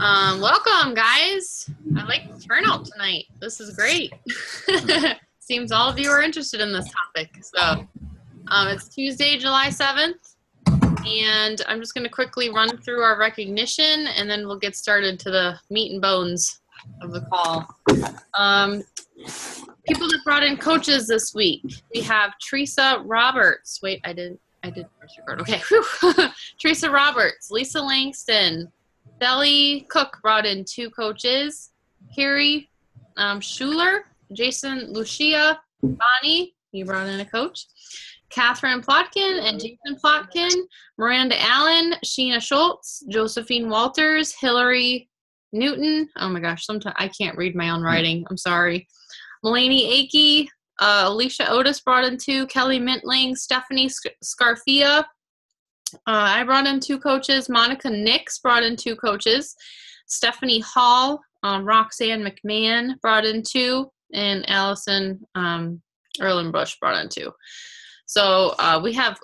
Um, welcome, guys. I like the turnout tonight. This is great. Seems all of you are interested in this topic. So, um, it's Tuesday, July 7th, and I'm just going to quickly run through our recognition and then we'll get started to the meat and bones of the call. Um, people that brought in coaches this week we have Teresa Roberts. Wait, I didn't. I did first record. Okay. Teresa Roberts, Lisa Langston, Sally Cook brought in two coaches. Carrie um, Schuler, Jason Lucia, Bonnie, you brought in a coach. Catherine Plotkin and Jason Plotkin, Miranda Allen, Sheena Schultz, Josephine Walters, Hillary Newton. Oh my gosh, sometimes I can't read my own writing. I'm sorry. Mulaney Akey, uh, Alicia Otis brought in two, Kelly Mintling, Stephanie Scarfia. Uh, I brought in two coaches. Monica Nix brought in two coaches. Stephanie Hall, um, Roxanne McMahon brought in two, and Allison um, Erlenbush brought in two. So uh, we have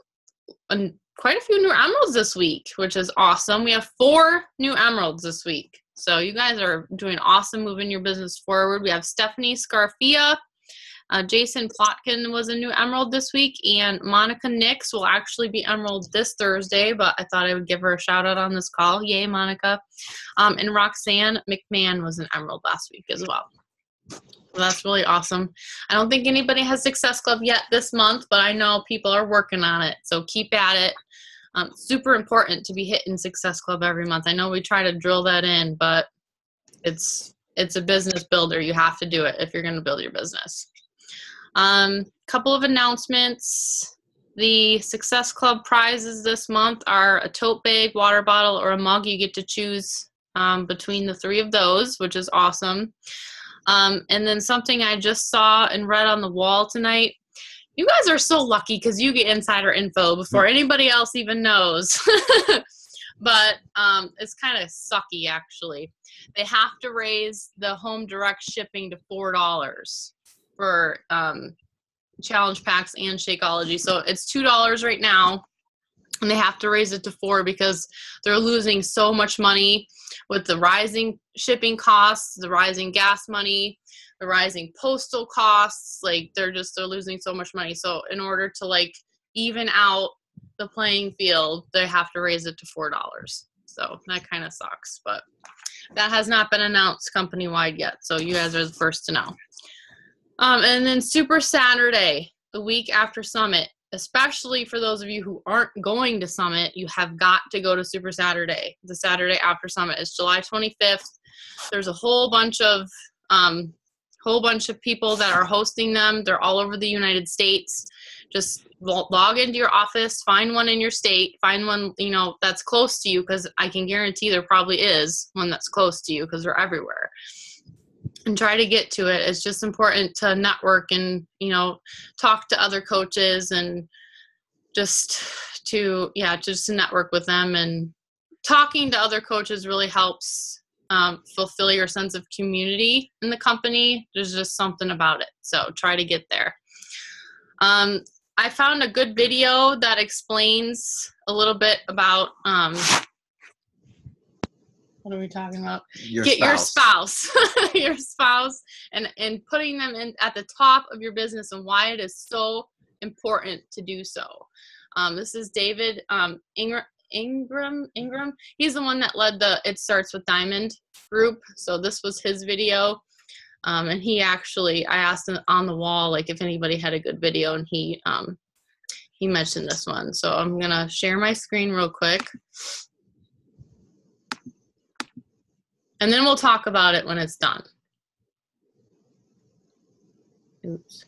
quite a few new emeralds this week, which is awesome. We have four new emeralds this week. So you guys are doing awesome moving your business forward. We have Stephanie Scarfia. Uh, Jason Plotkin was a new emerald this week, and Monica Nix will actually be emerald this Thursday, but I thought I would give her a shout out on this call. Yay, Monica. Um, and Roxanne McMahon was an emerald last week as well. So that's really awesome. I don't think anybody has Success Club yet this month, but I know people are working on it. So keep at it. Um, super important to be hitting Success Club every month. I know we try to drill that in, but it's it's a business builder. You have to do it if you're going to build your business. Um, couple of announcements. The Success Club prizes this month are a tote bag, water bottle, or a mug. You get to choose um, between the three of those, which is awesome. Um, and then something I just saw and read on the wall tonight. You guys are so lucky because you get insider info before anybody else even knows. but um, it's kind of sucky actually. They have to raise the home direct shipping to four dollars for um, challenge packs and Shakeology. So it's two dollars right now, and they have to raise it to four because they're losing so much money with the rising shipping costs, the rising gas money, the rising postal costs. Like they're just they're losing so much money. So in order to like even out the playing field, they have to raise it to four dollars. So that kind of sucks, but that has not been announced company wide yet. So you guys are the first to know. Um, and then Super Saturday, the week after Summit, especially for those of you who aren't going to Summit, you have got to go to Super Saturday. The Saturday after Summit is July 25th. There's a whole bunch of um, whole bunch of people that are hosting them. They're all over the United States. Just log into your office, find one in your state, find one you know that's close to you because I can guarantee there probably is one that's close to you because they're everywhere and try to get to it. It's just important to network and, you know, talk to other coaches and just to, yeah, just to network with them. And talking to other coaches really helps um, fulfill your sense of community in the company. There's just something about it. So try to get there. Um, I found a good video that explains a little bit about um, what are we talking about? Your Get spouse. your spouse, your spouse, and and putting them in at the top of your business and why it is so important to do so. Um, this is David um, Ingram. Ingram Ingram. He's the one that led the It Starts with Diamond group. So this was his video. Um, and he actually, I asked him on the wall, like if anybody had a good video, and he um, he mentioned this one. So I'm gonna share my screen real quick. And then we'll talk about it when it's done. Oops.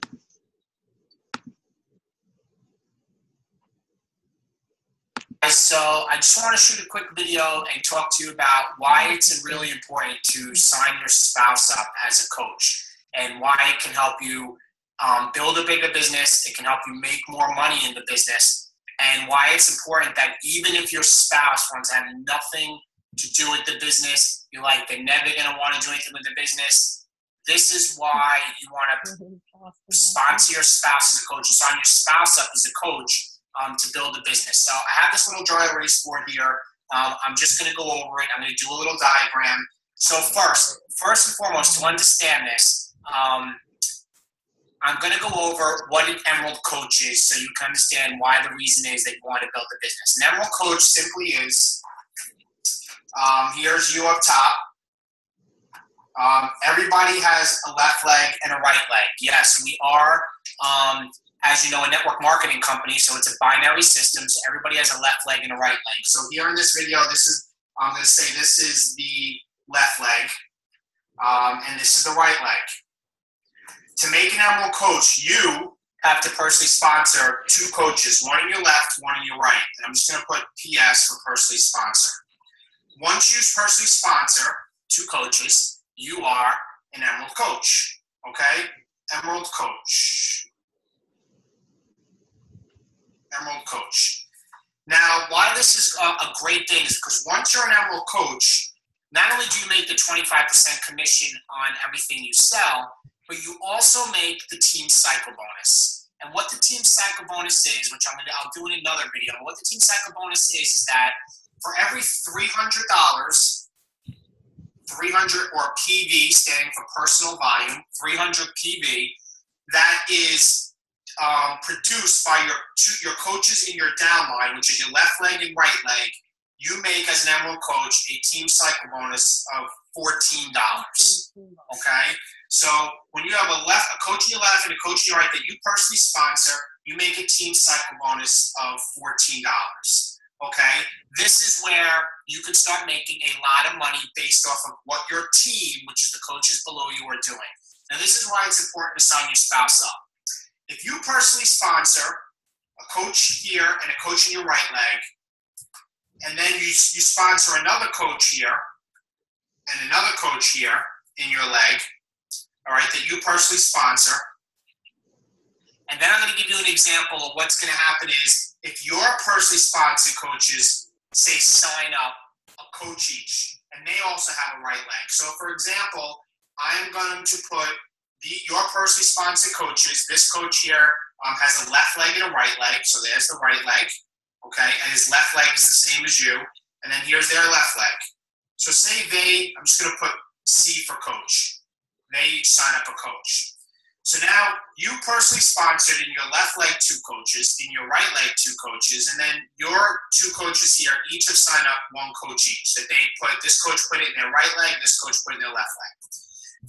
So I just want to shoot a quick video and talk to you about why it's really important to sign your spouse up as a coach and why it can help you um, build a bigger business. It can help you make more money in the business and why it's important that even if your spouse wants to have nothing to do with the business, you're like, they're never going to want to do anything with the business. This is why you want to sponsor your spouse as a coach. You sign your spouse up as a coach um, to build a business. So I have this little dry erase board here. Um, I'm just going to go over it. I'm going to do a little diagram. So first, first and foremost, to understand this, um, I'm going to go over what an Emerald Coach is so you can understand why the reason is that you want to build a business. An Emerald Coach simply is um, here's you up top. Um, everybody has a left leg and a right leg. Yes, we are, um, as you know, a network marketing company, so it's a binary system. So everybody has a left leg and a right leg. So here in this video, this is I'm going to say this is the left leg, um, and this is the right leg. To make an Emerald coach, you have to personally sponsor two coaches, one on your left, one on your right. And I'm just going to put PS for personally sponsor. Once you personally sponsor two coaches, you are an Emerald coach. Okay? Emerald coach. Emerald coach. Now, why this is a, a great thing is because once you're an Emerald coach, not only do you make the 25% commission on everything you sell, but you also make the team cycle bonus. And what the team cycle bonus is, which I'm gonna I'll do in another video, what the team cycle bonus is is that for every $300, 300 or PV standing for personal volume, 300 PV, that is um, produced by your two, your coaches in your downline, which is your left leg and right leg, you make as an Emerald coach a team cycle bonus of $14. Okay? So when you have a left, a coach in your left and a coach in your right that you personally sponsor, you make a team cycle bonus of $14. Okay? This is where you can start making a lot of money based off of what your team, which is the coaches below you, are doing. Now, this is why it's important to sign your spouse up. If you personally sponsor a coach here and a coach in your right leg, and then you, you sponsor another coach here and another coach here in your leg, all right, that you personally sponsor. And then I'm going to give you an example of what's going to happen is if your personally sponsored coaches say sign up a coach each, and they also have a right leg. So, for example, I'm going to put the, your personally sponsored coaches. This coach here um, has a left leg and a right leg, so there's the right leg, okay, and his left leg is the same as you, and then here's their left leg. So, say they, I'm just going to put C for coach. They each sign up a coach. So now you personally sponsored in your left leg two coaches, in your right leg two coaches, and then your two coaches here each have signed up one coach each. That they put this coach put it in their right leg, this coach put it in their left leg.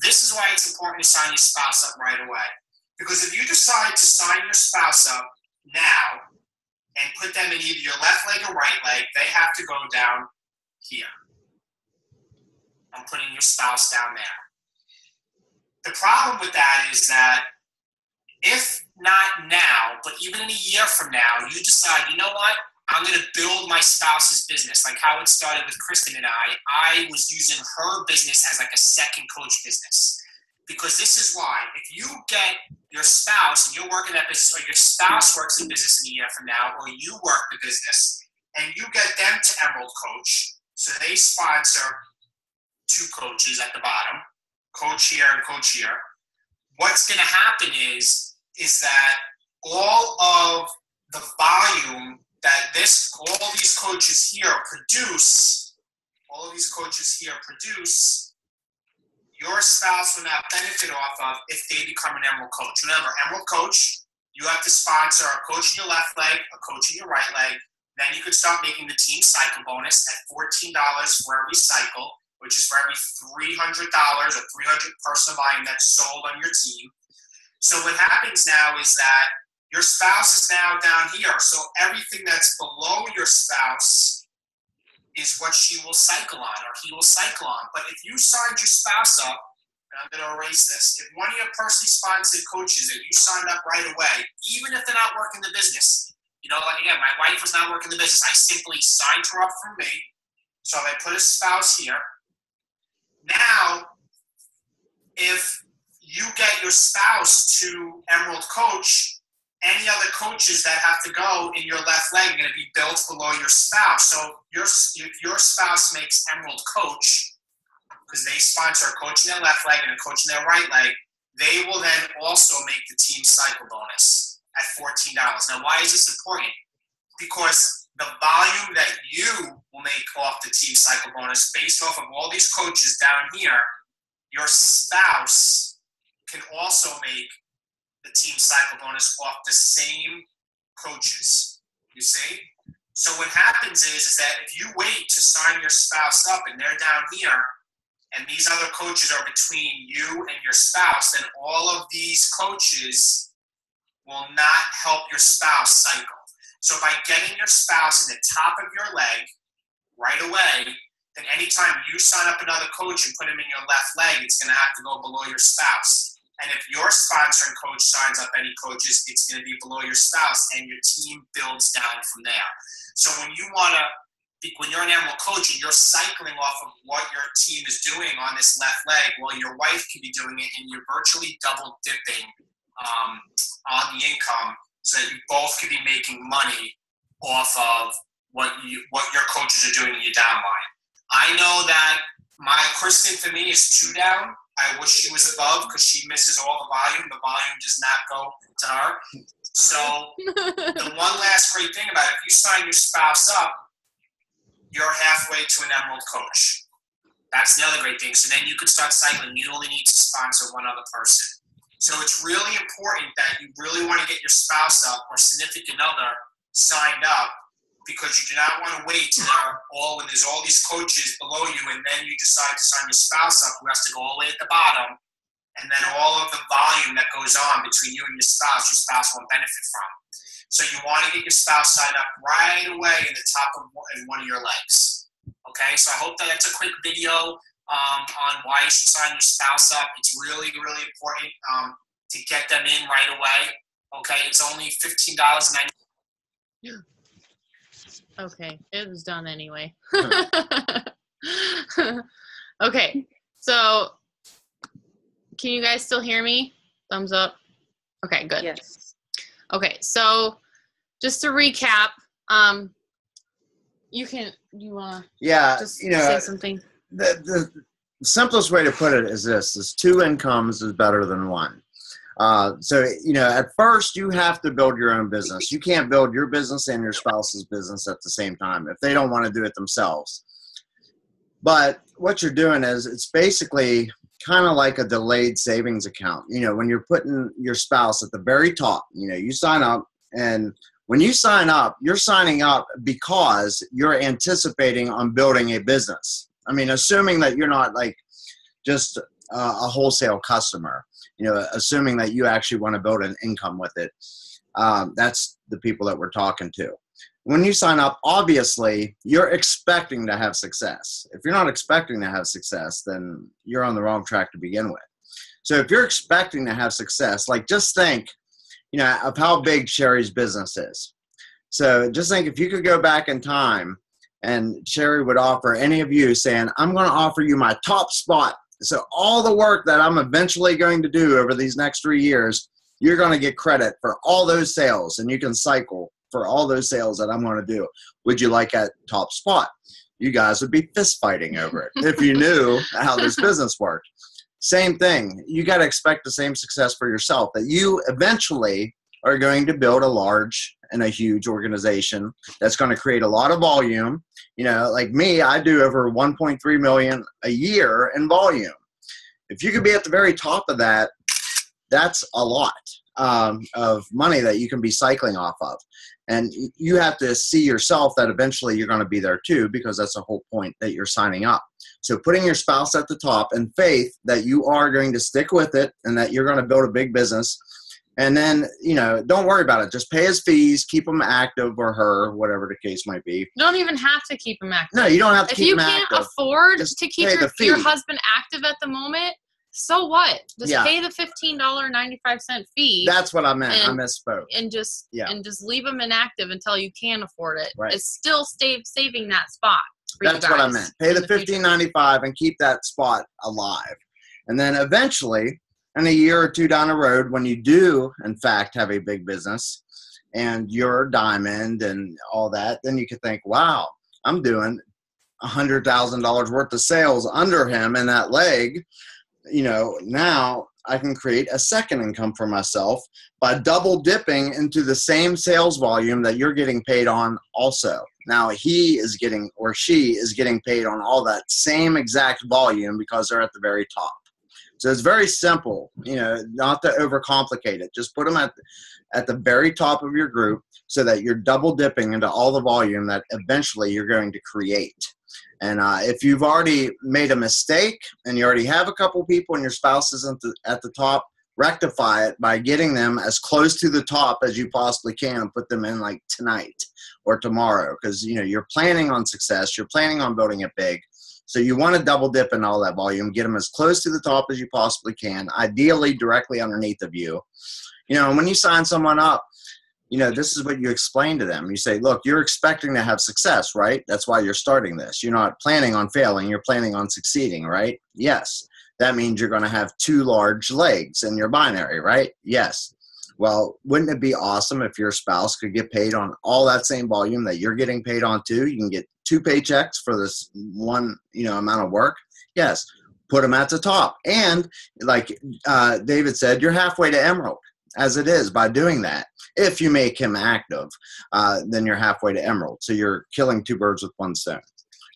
This is why it's important to sign your spouse up right away. Because if you decide to sign your spouse up now and put them in either your left leg or right leg, they have to go down here. I'm putting your spouse down there. The problem with that is that if not now, but even in a year from now, you decide, you know what, I'm going to build my spouse's business, like how it started with Kristen and I. I was using her business as like a second coach business. Because this is why, if you get your spouse and you're working that business, or your spouse works in business in a year from now, or you work the business, and you get them to Emerald Coach, so they sponsor two coaches at the bottom, coach here and coach here. What's going to happen is is that all of the volume that this all these coaches here produce, all of these coaches here produce, your spouse will not benefit off of if they become an Emerald coach. Remember, Emerald coach, you have to sponsor a coach in your left leg, a coach in your right leg. Then you could start making the team cycle bonus at $14 for every cycle which is for every $300 or 300 personal volume that's sold on your team. So what happens now is that your spouse is now down here. So everything that's below your spouse is what she will cycle on or he will cycle on. But if you signed your spouse up, and I'm going to erase this, if one of your personally sponsored coaches that you signed up right away, even if they're not working the business, you know, like again, my wife was not working the business. I simply signed her up for me. So if I put a spouse here, now, if you get your spouse to Emerald Coach, any other coaches that have to go in your left leg are going to be built below your spouse. So your if your spouse makes Emerald Coach because they sponsor a coach in their left leg and a coach in their right leg, they will then also make the team cycle bonus at $14. Now, why is this important? Because the volume that you will make off the team cycle bonus based off of all these coaches down here, your spouse can also make the team cycle bonus off the same coaches. You see? So what happens is, is that if you wait to sign your spouse up and they're down here, and these other coaches are between you and your spouse, then all of these coaches will not help your spouse cycle. So by getting your spouse in the top of your leg right away, then anytime you sign up another coach and put him in your left leg, it's going to have to go below your spouse. And if your sponsoring coach signs up any coaches, it's going to be below your spouse, and your team builds down from there. So when you want to, when you're an Emerald coach and you're cycling off of what your team is doing on this left leg, well, your wife can be doing it, and you're virtually double dipping um, on the income, so that you both could be making money off of what you what your coaches are doing in your downline. I know that my Kristen for me is two down I wish she was above because she misses all the volume. The volume does not go to her. So the one last great thing about it, if you sign your spouse up, you're halfway to an Emerald coach. That's the other great thing. So then you could start cycling. You only need to sponsor one other person. So it's really important that you really want to get your spouse up or significant other signed up because you do not want to wait till all when there's all these coaches below you, and then you decide to sign your spouse up, who has to go all the way at the bottom, and then all of the volume that goes on between you and your spouse, your spouse won't benefit from. So you want to get your spouse signed up right away in the top of in one of your legs. Okay, so I hope that that's a quick video um, on why you should sign your spouse up. It's really, really important um, to get them in right away. Okay, it's only fifteen dollars ninety. Okay, it was done anyway. okay, so can you guys still hear me? Thumbs up. Okay, good. Yes. Okay, so just to recap, um, you can you want to Yeah, just you know, say something? The, the simplest way to put it is this: is two incomes is better than one. Uh, so you know, at first you have to build your own business. You can't build your business and your spouse's business at the same time if they don't want to do it themselves. But what you're doing is it's basically kind of like a delayed savings account. You know, when you're putting your spouse at the very top, you know, you sign up and when you sign up, you're signing up because you're anticipating on building a business. I mean, assuming that you're not like just uh, a wholesale customer, you know, assuming that you actually want to build an income with it. Um, that's the people that we're talking to. When you sign up, obviously you're expecting to have success. If you're not expecting to have success, then you're on the wrong track to begin with. So if you're expecting to have success, like just think, you know, of how big Sherry's business is. So just think if you could go back in time and Sherry would offer any of you saying, I'm going to offer you my top spot. So all the work that I'm eventually going to do over these next three years, you're going to get credit for all those sales and you can cycle for all those sales that I'm going to do. Would you like a top spot? You guys would be fist fighting over it if you knew how this business worked. Same thing. You got to expect the same success for yourself that you eventually are going to build a large and a huge organization that's going to create a lot of volume. You know, like me, I do over 1.3 million a year in volume. If you could be at the very top of that, that's a lot um, of money that you can be cycling off of. And you have to see yourself that eventually you're going to be there too, because that's the whole point that you're signing up. So putting your spouse at the top and faith that you are going to stick with it and that you're going to build a big business. And then, you know, don't worry about it. Just pay his fees, keep him active or her, whatever the case might be. You don't even have to keep him active. No, you don't have to keep it. if keep you him can't active. afford to keep your, your husband active at the moment, so what? Just Yeah. pay the fifteen dollar ninety five cent fee That's what I meant. I And- misspoke. and just Yeah. and just leave him inactive until you can afford it. Right. It's still save, saving that spot. That's what I meant. Pay the future. fifteen ninety five and keep that spot alive. And then eventually, in a year or two down the road, when you do in fact have a big business and you're diamond and all that, then you could think, wow, I'm doing a hundred thousand dollars worth of sales under him in that leg. You know, now I can create a second income for myself by double dipping into the same sales volume that you're getting paid on also. Now he is getting or she is getting paid on all that same exact volume because they're at the very top. So it's very simple, you know, not to overcomplicate it. Just put them at at the very top of your group so that you're double dipping into all the volume that eventually you're going to create. And uh, if you've already made a mistake and you already have a couple people and your spouse isn't at the top, rectify it by getting them as close to the top as you possibly can and put them in like tonight or tomorrow because you know you're planning on success you're planning on building it big so you want to double dip in all that volume get them as close to the top as you possibly can ideally directly underneath of you. You know when you sign someone up you know this is what you explain to them. You say look you're expecting to have success right? That's why you're starting this. You're not planning on failing you're planning on succeeding right? Yes. That means you're going to have two large legs in your binary right? Yes. Well wouldn't it be awesome if your spouse could get paid on all that same volume that you're getting paid on too? You can get two paychecks for this one you know amount of work yes put them at the top and like uh, david said you're halfway to emerald as it is by doing that. If you make him active, uh, then you're halfway to emerald. So you're killing two birds with one stone.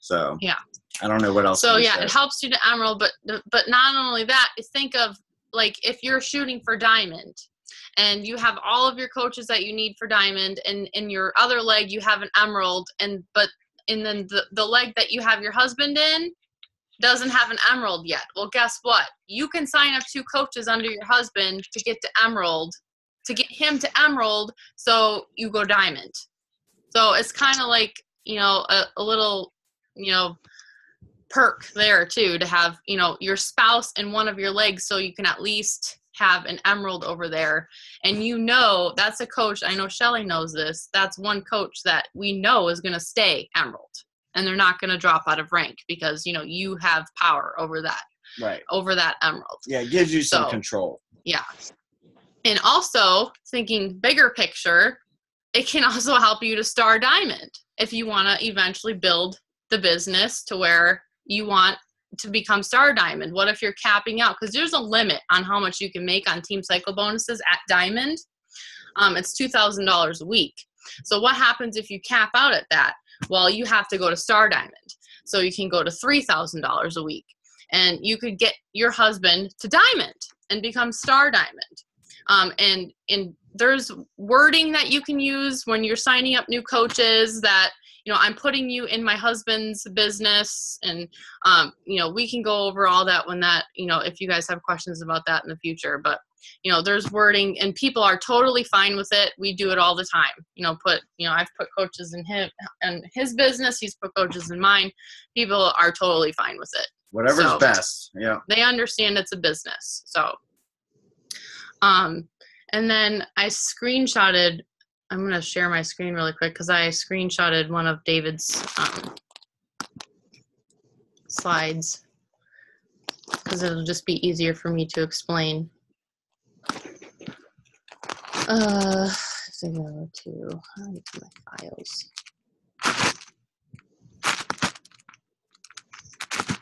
So yeah, I don't know what else. So yeah, say. it helps you to emerald, but but not only that, think of like if you're shooting for diamond and you have all of your coaches that you need for diamond and in your other leg you have an emerald and but and then the, the leg that you have your husband in doesn't have an emerald yet. Well, guess what? You can sign up two coaches under your husband to get to emerald, to get him to emerald, so you go diamond. So it's kind of like, you know, a, a little, you know, perk there too to have, you know, your spouse in one of your legs so you can at least have an emerald over there. And you know, that's a coach. I know Shelly knows this. That's one coach that we know is going to stay emerald and they're not going to drop out of rank because you know you have power over that right over that emerald yeah it gives you some so, control yeah and also thinking bigger picture it can also help you to star diamond if you want to eventually build the business to where you want to become star diamond what if you're capping out because there's a limit on how much you can make on team cycle bonuses at diamond um, it's $2000 a week so what happens if you cap out at that well, you have to go to Star Diamond. So you can go to $3,000 a week. And you could get your husband to Diamond and become Star Diamond. Um, and, and there's wording that you can use when you're signing up new coaches that you know i'm putting you in my husband's business and um, you know we can go over all that when that you know if you guys have questions about that in the future but you know there's wording and people are totally fine with it. We do it all the time you know put you know i've put coaches in him and his business he's put coaches in mine. People are totally fine with it. Whatever's so best yeah. they understand it's a business so um and then i screenshotted i'm going to share my screen really quick because i screenshotted one of david's um, slides because it'll just be easier for me to explain uh, to go to my files.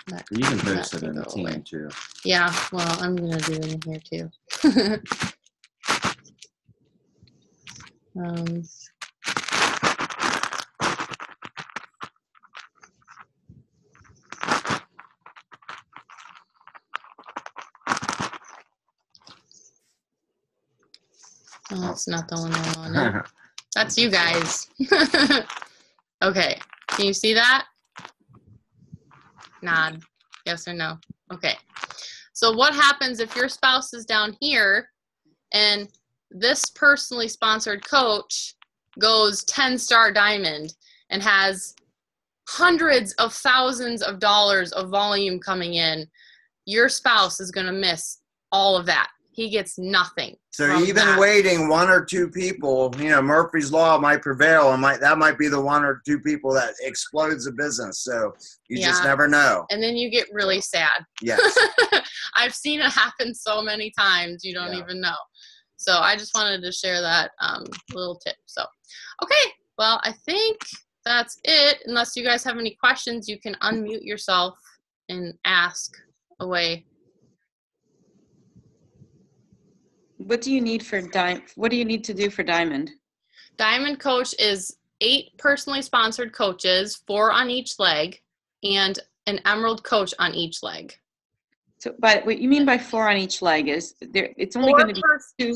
That, you can post it in the team away. too. Yeah, well, I'm gonna do it in here too. um, Oh, that's not the one I wanted. that's you guys. okay. Can you see that? Nod. Yes or no? Okay. So what happens if your spouse is down here and this personally sponsored coach goes 10 star diamond and has hundreds of thousands of dollars of volume coming in, your spouse is going to miss all of that he gets nothing. So even that. waiting one or two people, you know, Murphy's law might prevail, and might that might be the one or two people that explodes the business. So you yeah. just never know. And then you get really sad. Yes, I've seen it happen so many times you don't yeah. even know. So I just wanted to share that um, little tip. So, okay, well I think that's it. Unless you guys have any questions, you can unmute yourself and ask away. what do you need for diamond? what do you need to do for diamond? Diamond Coach is eight personally sponsored coaches, four on each leg, and an Emerald coach on each leg. So, but what you mean by four on each leg is there, it's only going to be per- two.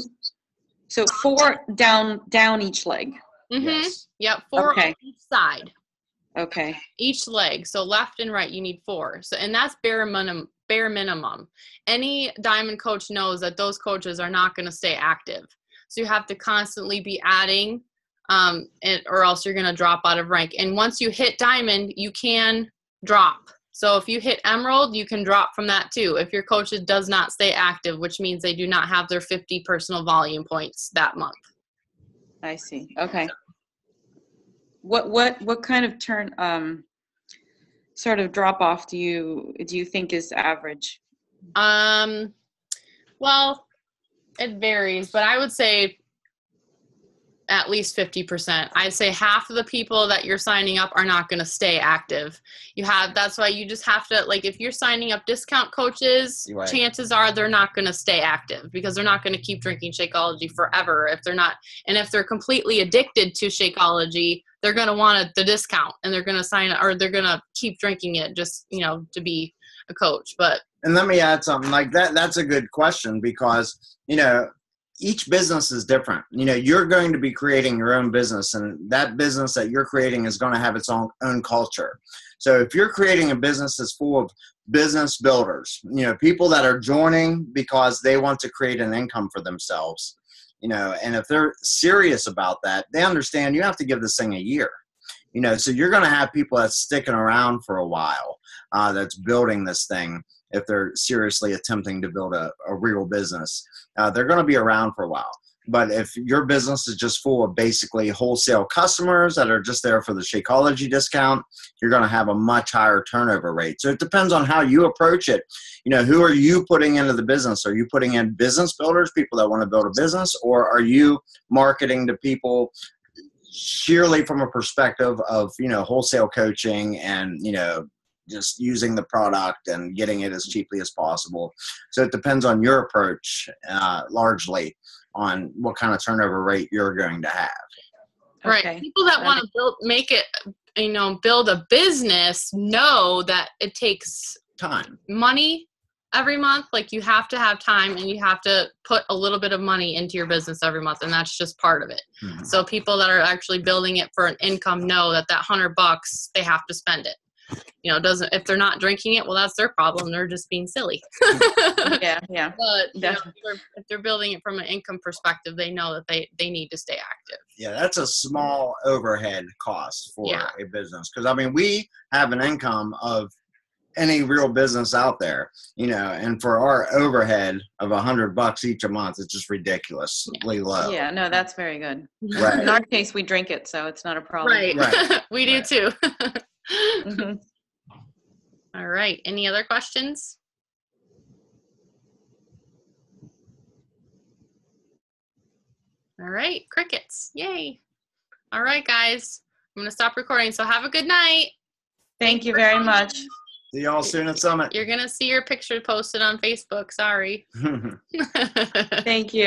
So four down, down each leg. Mm-hmm. Yes. Yep, four Okay. on each side, Okay. each leg. So left and right, you need four. So and that's bare minimum. Bare minimum. Any diamond coach knows that those coaches are not going to stay active. So you have to constantly be adding, um, and, or else you're going to drop out of rank. And once you hit diamond, you can drop. So if you hit emerald, you can drop from that too. If your coach does not stay active, which means they do not have their 50 personal volume points that month. I see. Okay. What, what, what kind of turn, um, sort of drop off do you, do you think is average? Um, well, it varies, but I would say at least 50%. I'd say half of the people that you're signing up are not going to stay active. You have that's why you just have to like if you're signing up discount coaches, Right. chances are they're not going to stay active because they're not going to keep drinking Shakeology forever if they're not and if they're completely addicted to Shakeology, they're going to want the discount and they're going to sign or they're going to keep drinking it just, you know, to be a coach. But And let me add something like that. That's a good question because, you know, each business is different. You know, you're going to be creating your own business, and that business that you're creating is going to have its own, own culture. So if you're creating a business that's full of business builders, you know, people that are joining because they want to create an income for themselves, you know, and if they're serious about that, they understand you have to give this thing a year. You know, so you're going to have people that's sticking around for a while, uh, that's building this thing if they're seriously attempting to build a, a real business. Uh, they're going to be around for a while. But if your business is just full of basically wholesale customers that are just there for the Shakeology discount, you're going to have a much higher turnover rate. So it depends on how you approach it. You know, who are you putting into the business? Are you putting in business builders, people that want to build a business, or are you marketing to people sheerly from a perspective of you know wholesale coaching and you know just using the product and getting it as cheaply as possible. So it depends on your approach uh, largely on what kind of turnover rate you're going to have. Right. Okay. People that That want to build, make it, you know, build a business know that it takes Time. money every month. Like you have to have time and you have to put a little bit of money into your business every month, and that's just part of it. Mhm. So people that are actually building it for an income know that that hundred bucks they have to spend it. You know, doesn't if they're not drinking it, well, that's their problem. They're just being silly. Yeah, yeah. But you know, if, they're, if they're building it from an income perspective, they know that they they need to stay active. Yeah, that's a small overhead cost for Yeah. a business. Because I mean, we have an income of any real business out there, you know, and for our overhead of a hundred bucks each a month, it's just ridiculously low. Yeah, no, that's very good. Right. In our case, we drink it, so it's not a problem. Right. Right. we do Right. too. Mhm. All right. Any other questions? All right. Crickets. Yay. All right, guys. I'm going to stop recording. So have a good night. Thank you very much. See y'all soon at Summit. You're going to see your picture posted on Facebook. Sorry. Thank you.